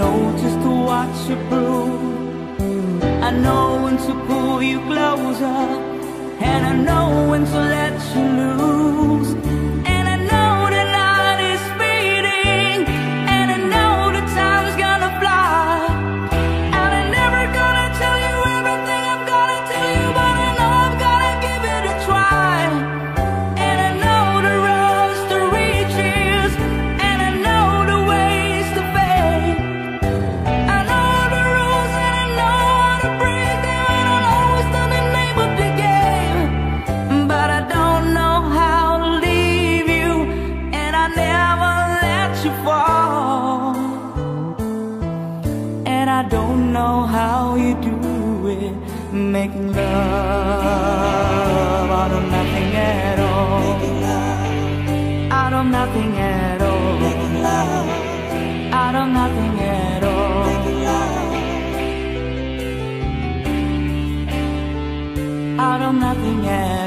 know just to watch you bloom. I know when to pull you closer, and I know when to let you lose.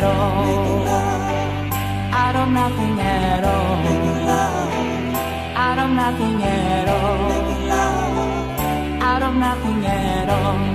at all. I don't nothing at all. I don't nothing at all. I don't nothing at all.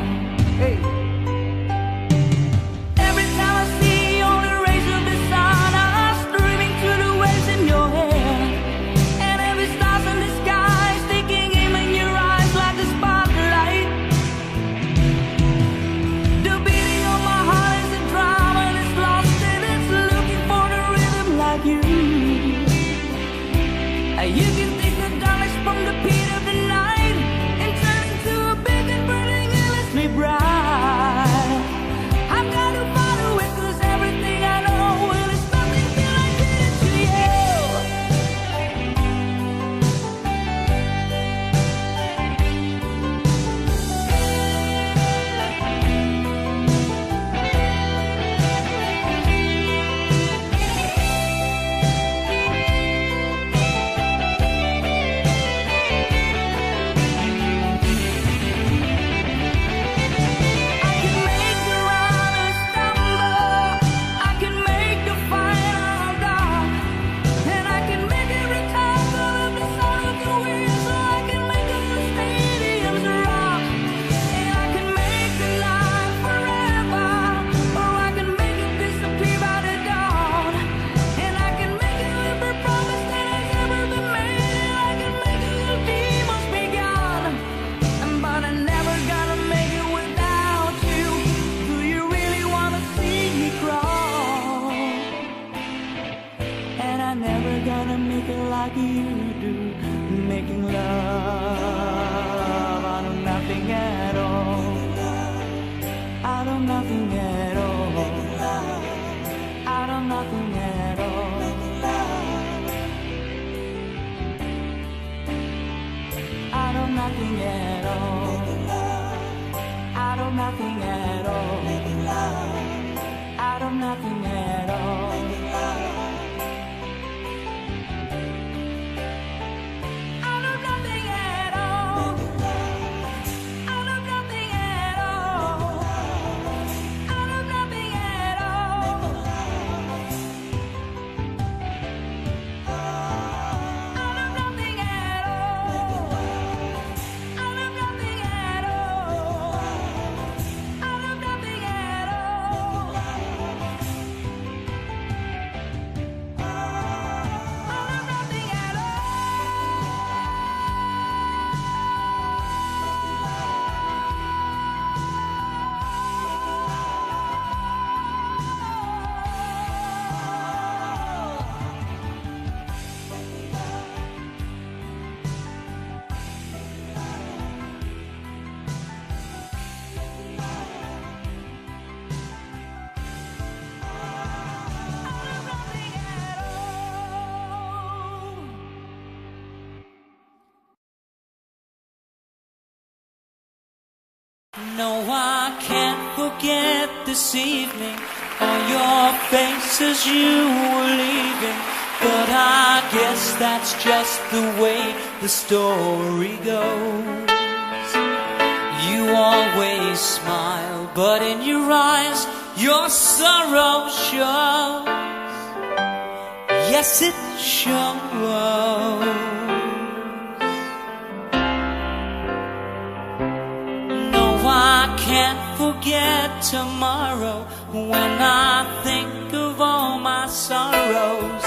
No, I can't forget this evening or your face as you were leaving. But I guess that's just the way the story goes. You always smile, but in your eyes, your sorrow shows. Yes, it shows. Can't forget tomorrow when I think of all my sorrows.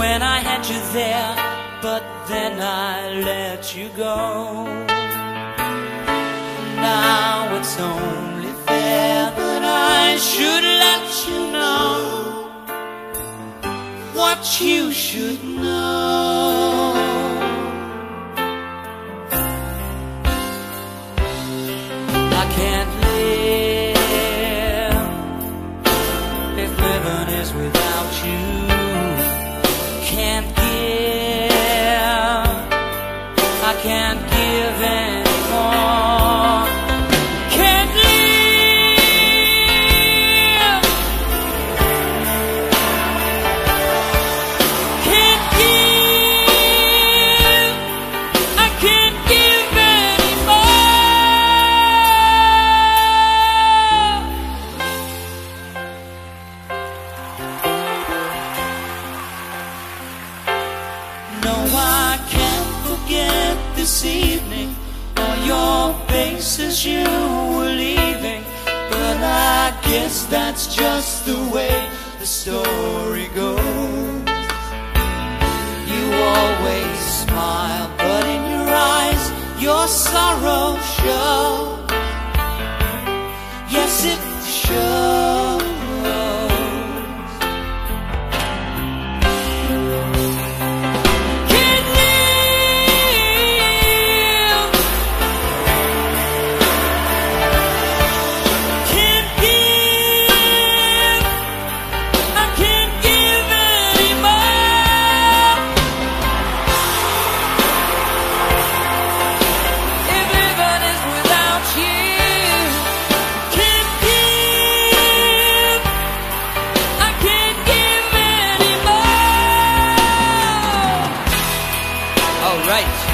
When I had you there, but then I let you go. Now it's only fair that I should let you know what you should know. That's just the way the story goes. You always smile, but in your eyes, your sorrow shows. Yes, it shows. right.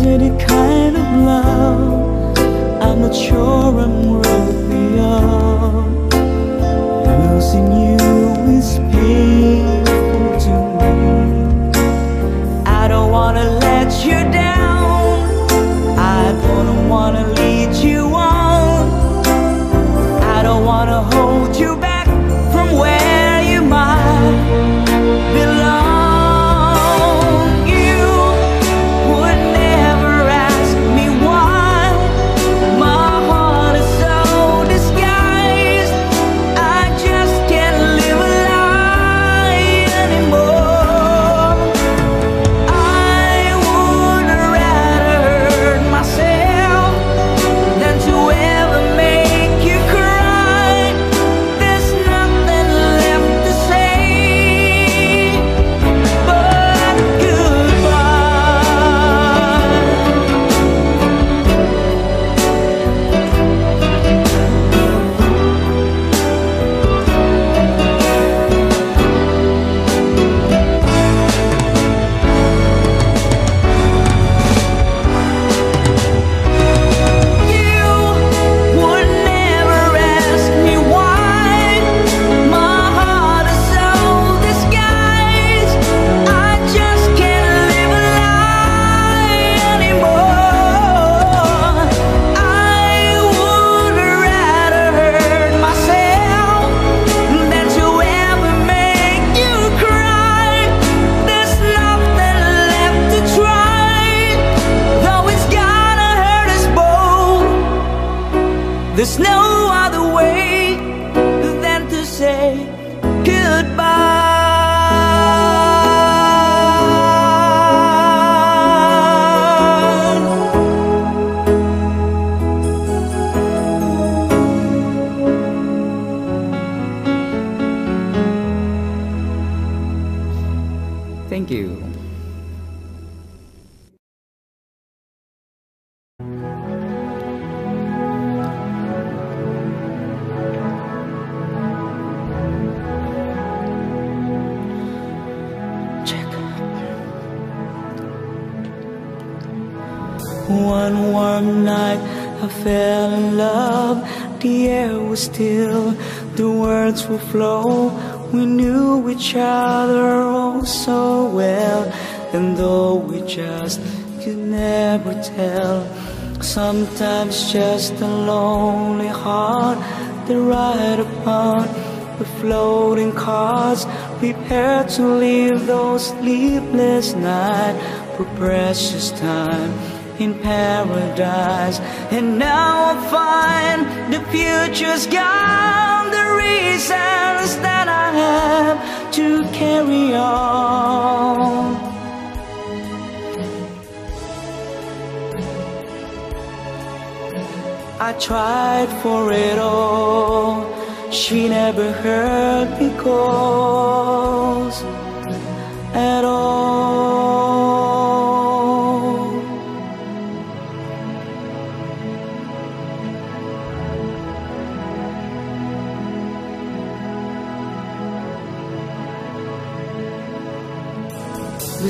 Chance at a kind of love I'm not sure I'm worthy of. Losing you is painful to me. I don't wanna let you down. I don't wanna lead you on. I don't wanna hold you back love. The air was still, the words would flow. We knew each other oh so well, and though we just could never tell, sometimes just a lonely heart that ride upon the floating cars, prepare to leave those sleepless nights for precious time in paradise. And now I find the future's gone, the reasons that I have to carry on. I tried for it all. She never heard me calls at all.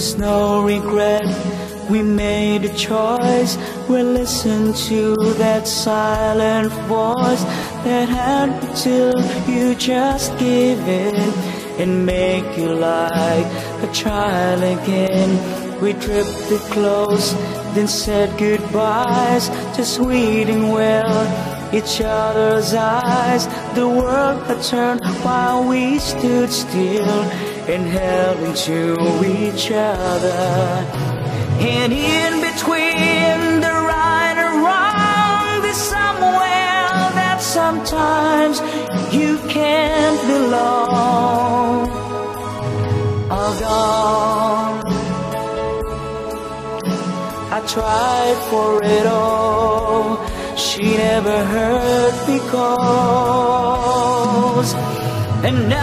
No regret. We made a choice. We listened to that silent voice that had till you just give in and make you like a child again. We drifted close, then said goodbyes, just waiting well each other's eyes. The world had turned while we stood still and held into each other. And in between the right and wrong, there's somewhere that sometimes you can't belong. All gone. I tried for it all. She never heard calls. And now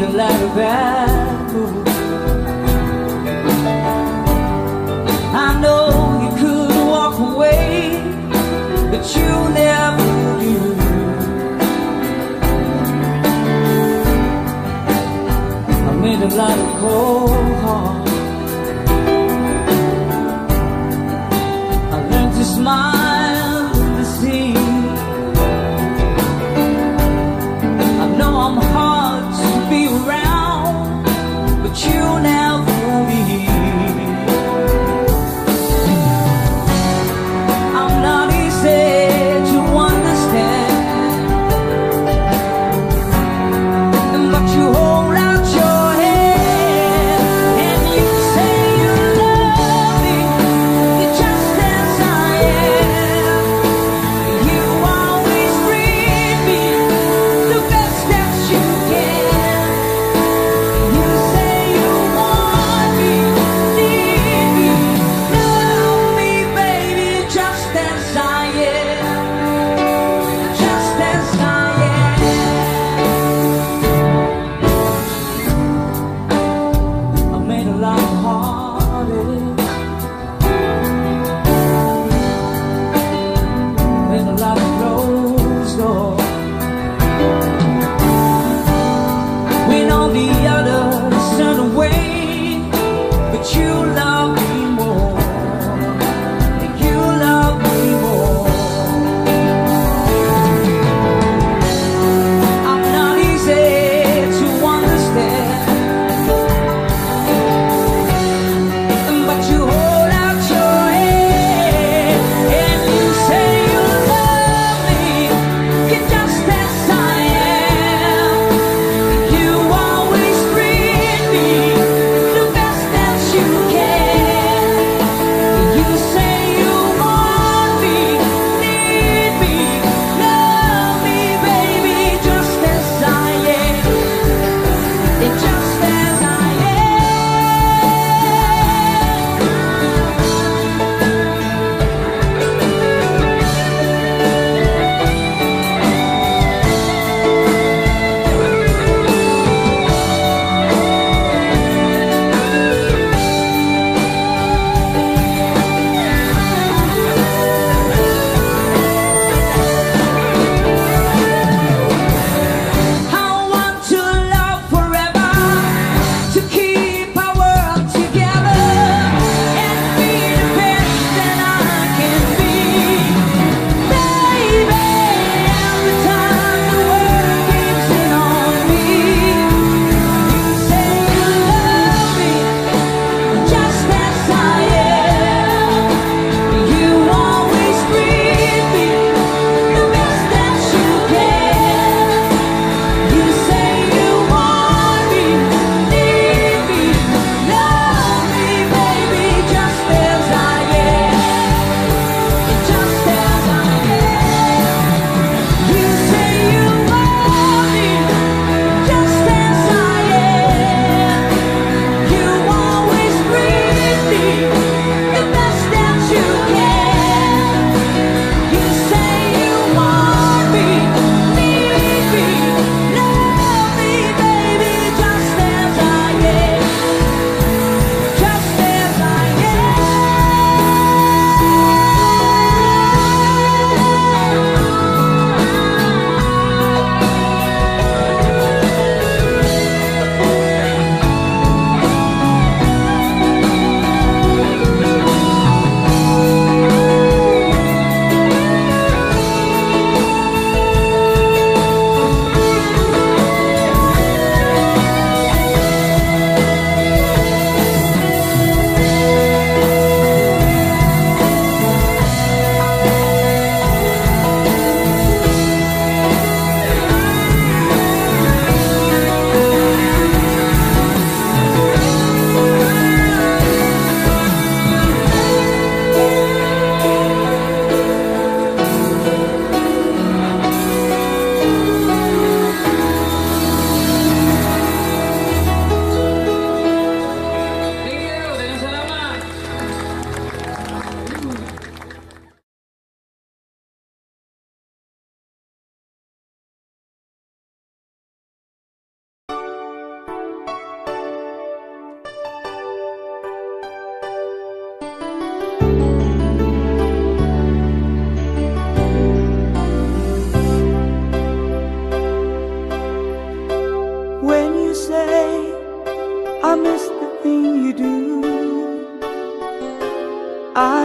feeling like of rifle. I know you could walk away, but you never do. I'm in a lot of cold.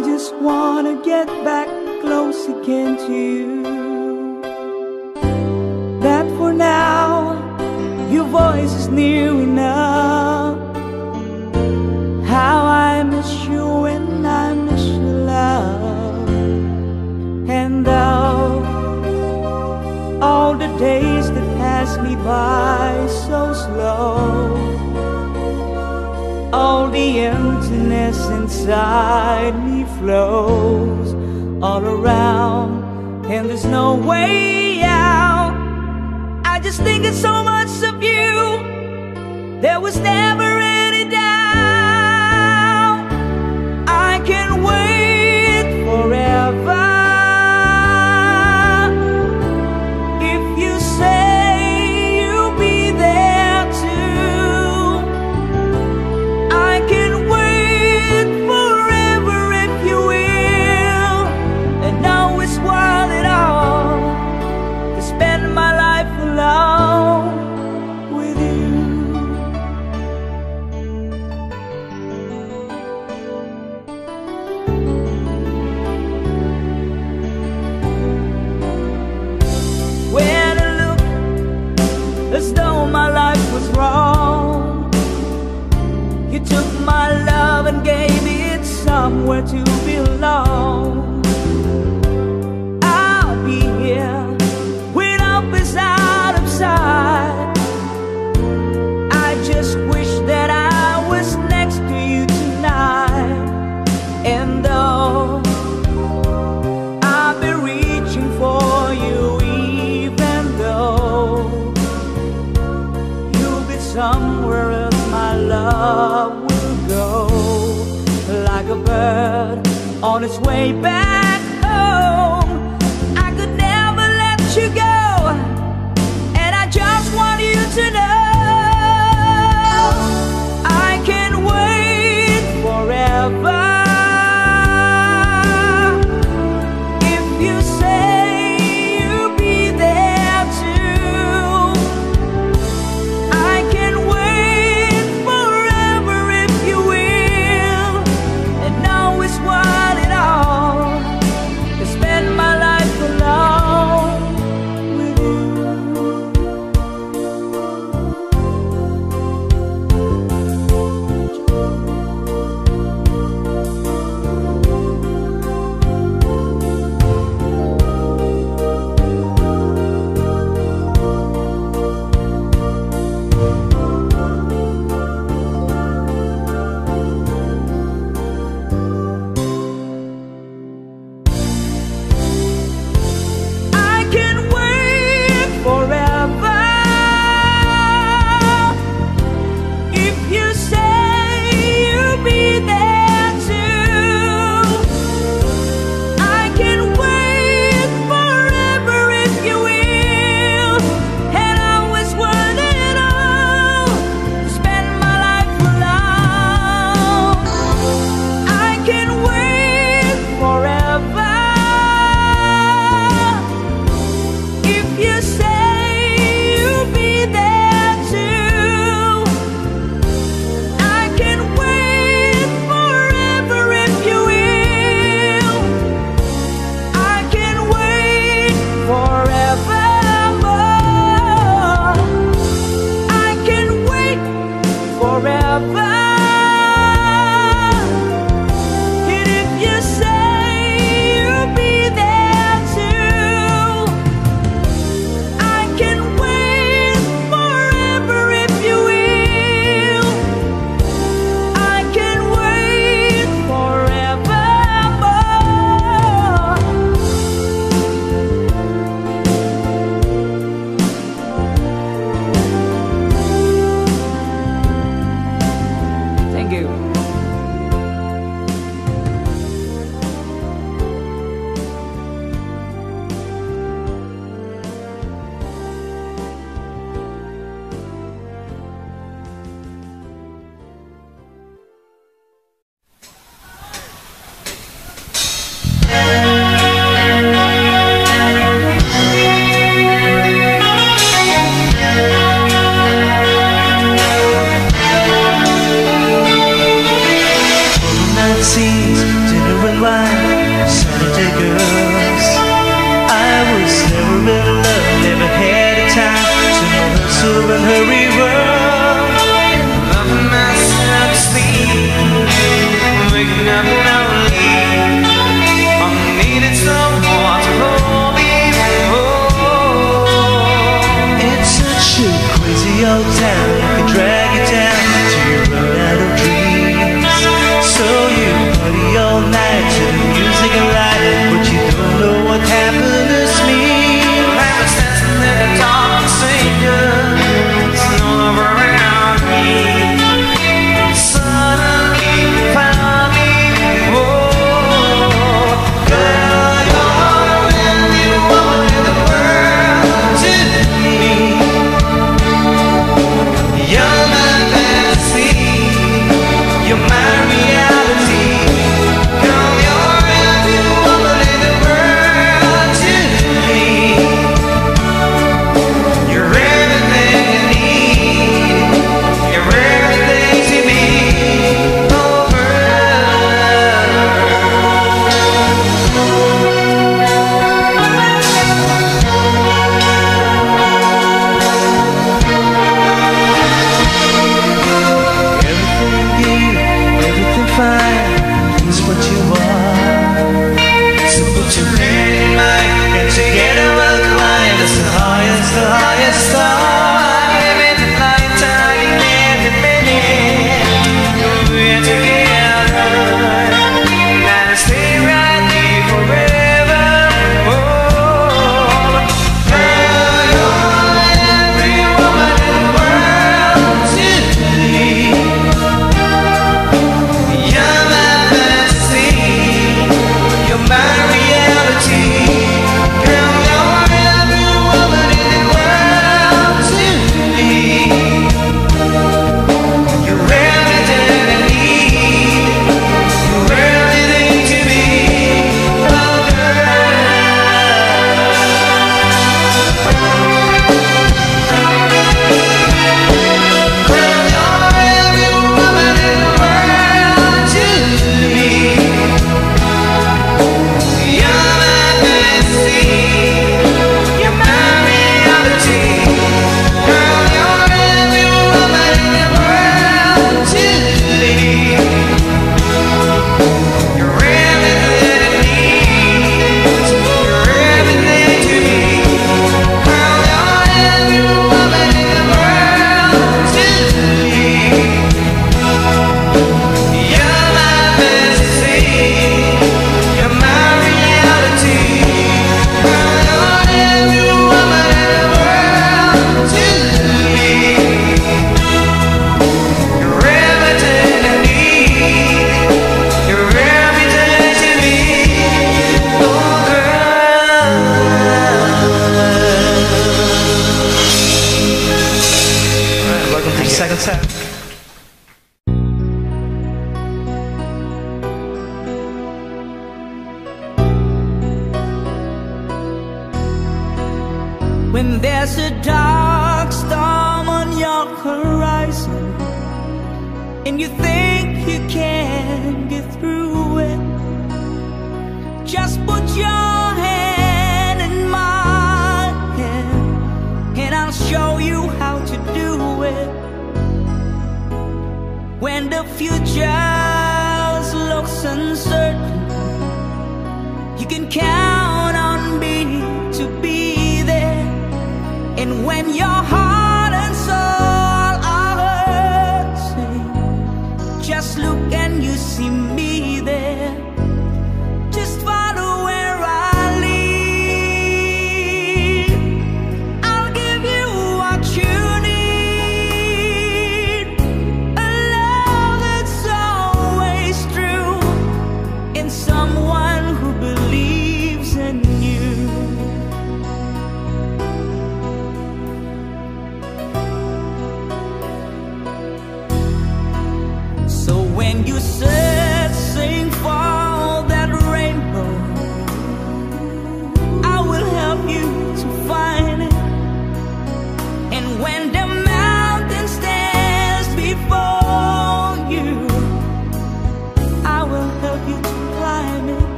I just wanna get back close again to you. That for now, your voice is near enough. How I miss you and I miss your love. And though all the days that pass me by so slow all the emptiness inside me flows all around, and there's no way out. I just think it's so much of you. There was never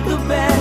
do bem.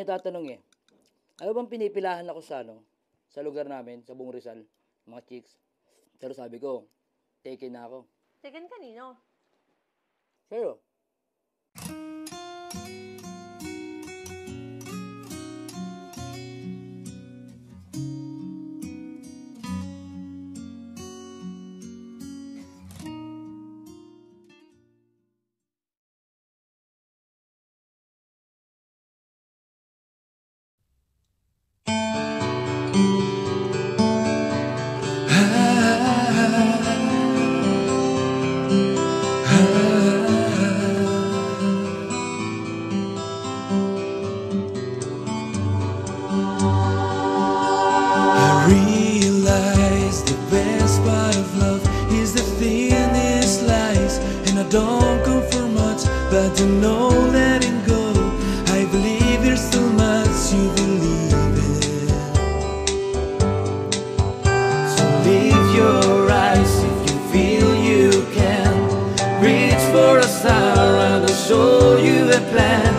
nagtatanong eh, ano bang pinipilahan ako sa ano? Sa lugar namin, sa buong Rizal, mga chicks. Pero sabi ko, taken na ako. Taken kanino? Sa'yo. Sure. but you know letting go I believe there's so much you believe in. So leave your eyes if you feel you can. Reach for a star and I'll show you a plan.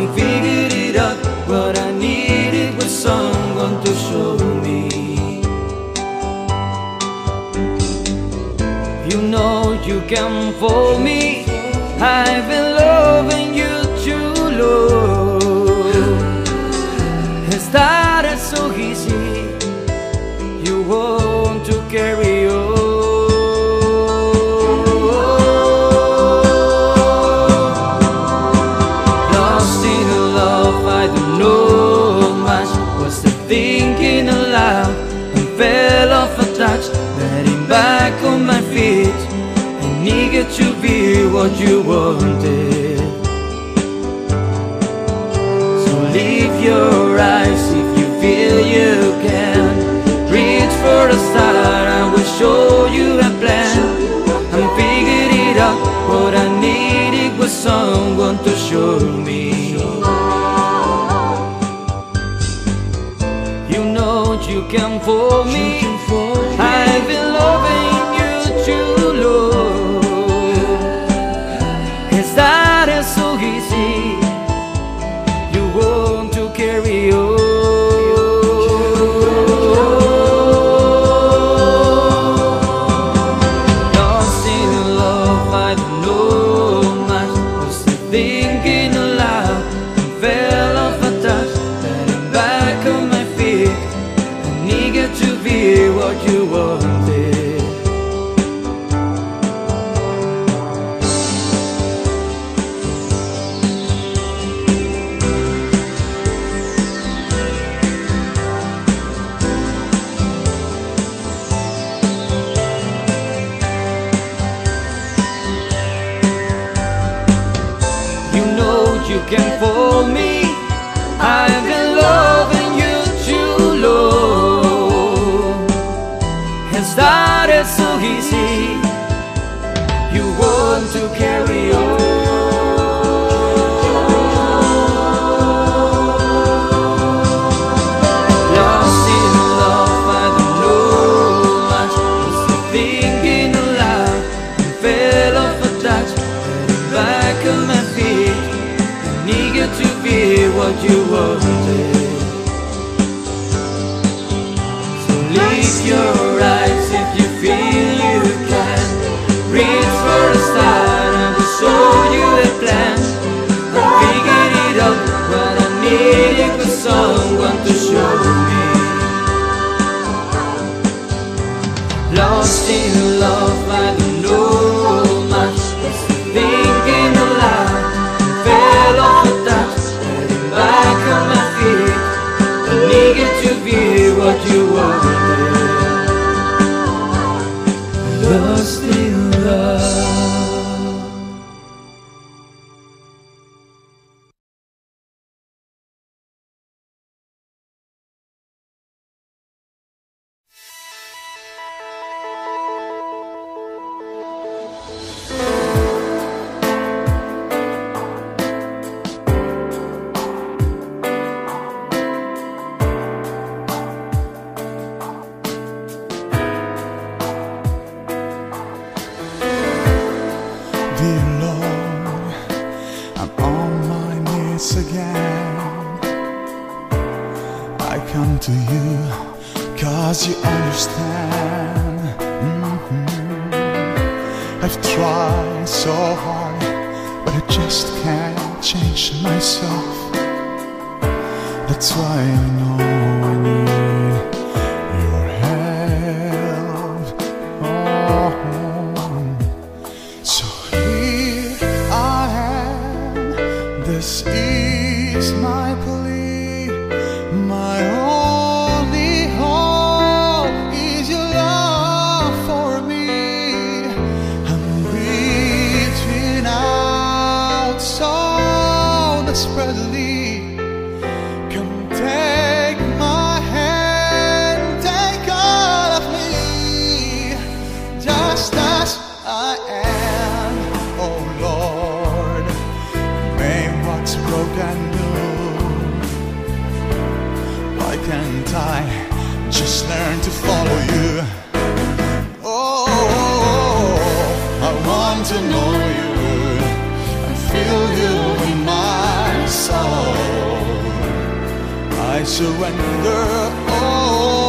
I figured it out what I needed was someone to show me. You know you can fool me. I've been loving you too long. what you wanted. So leave your eyes if you feel you can. Reach for a star, I will show you a plan. I figured it out, what I needed was someone to show me. You know you can for me. come to know you and feel you in my soul. I surrender all.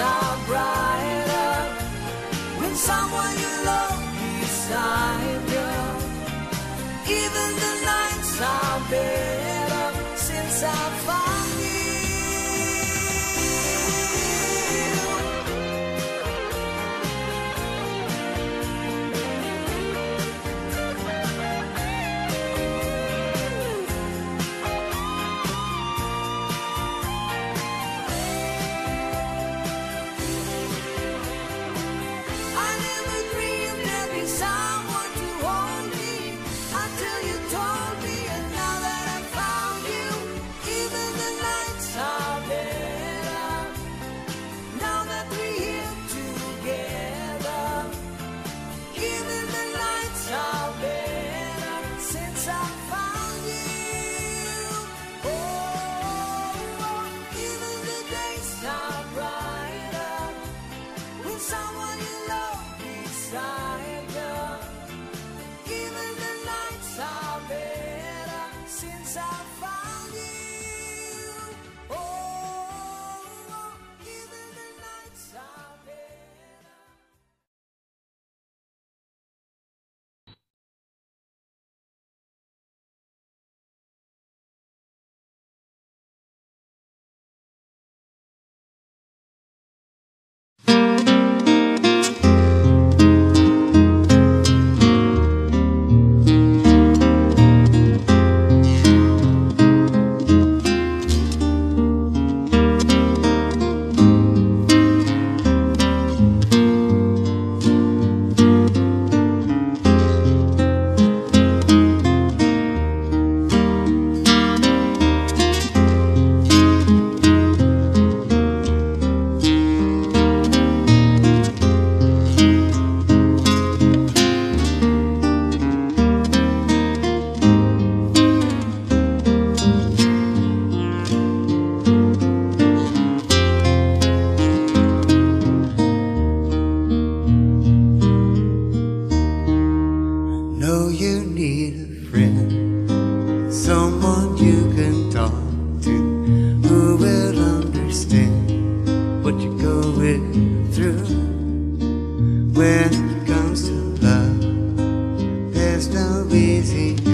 are brighter when someone there's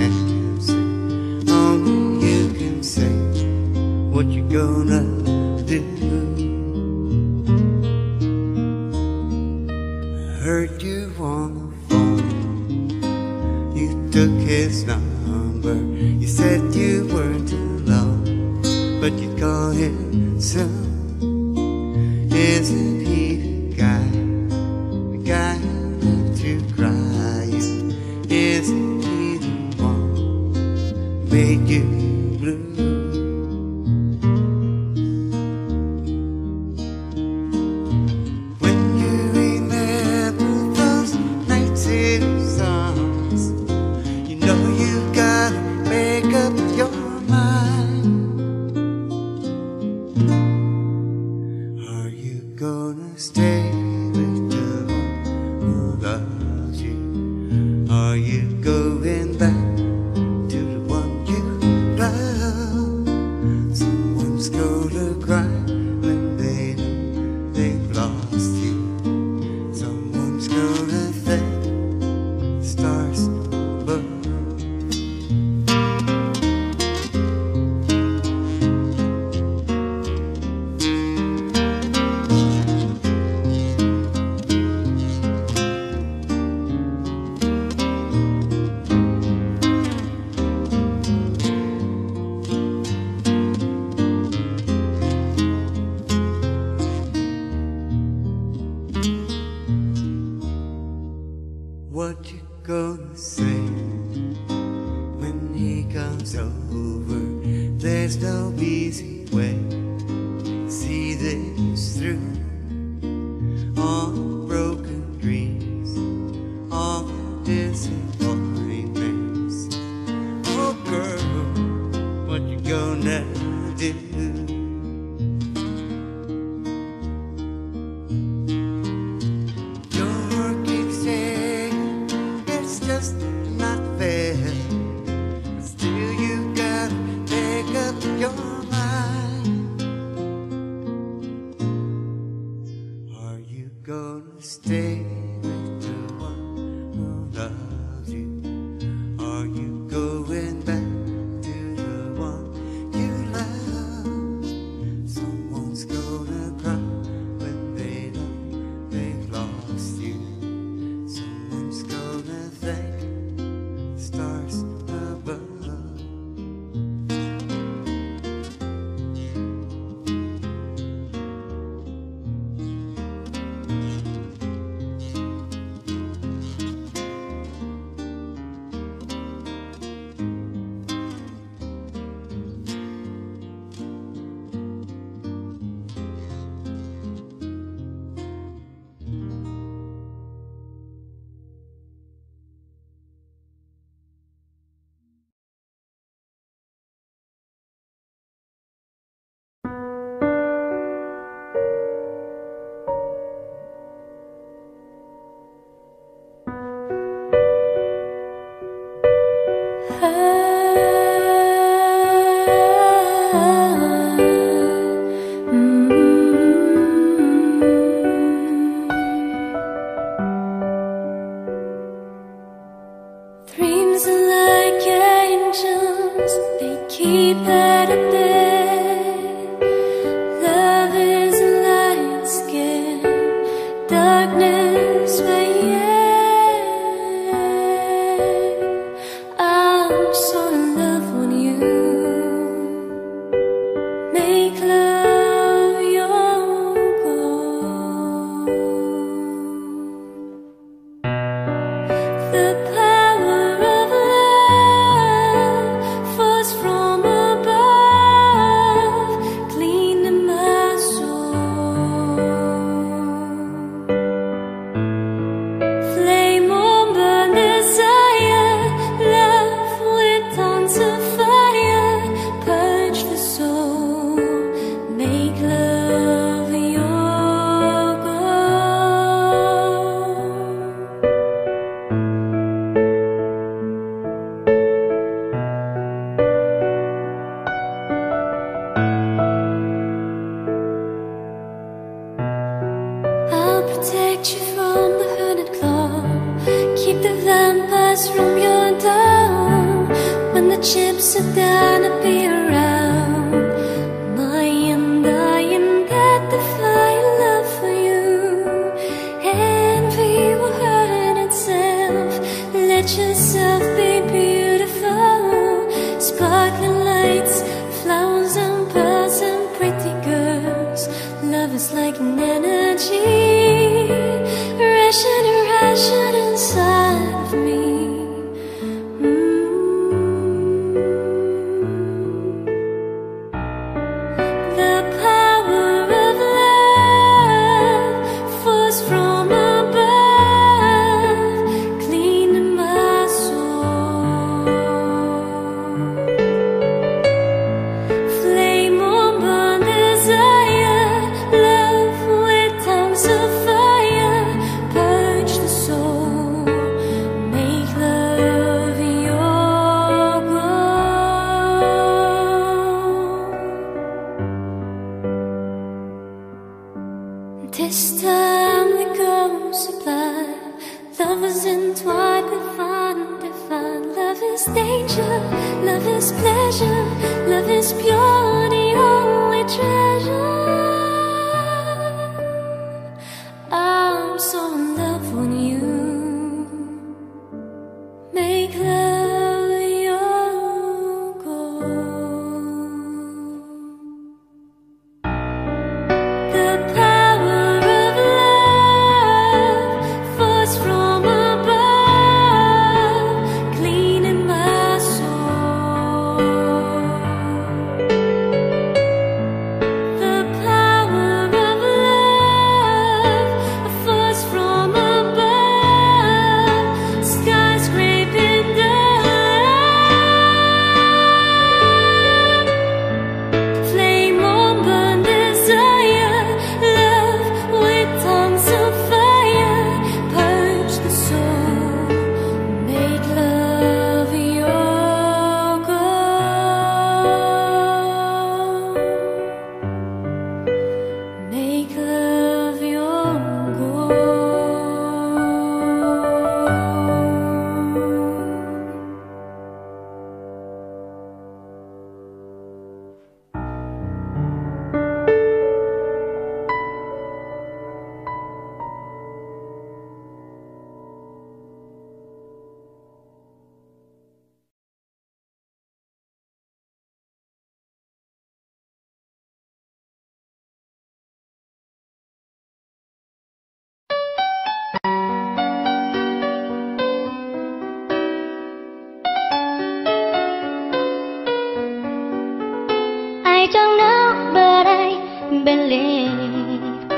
believe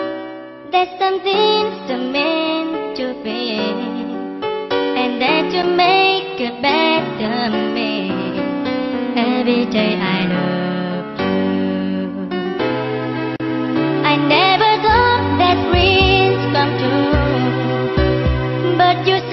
that something's meant to be, and that you make a better me. Every day I love you. I never thought that dreams come true, but you.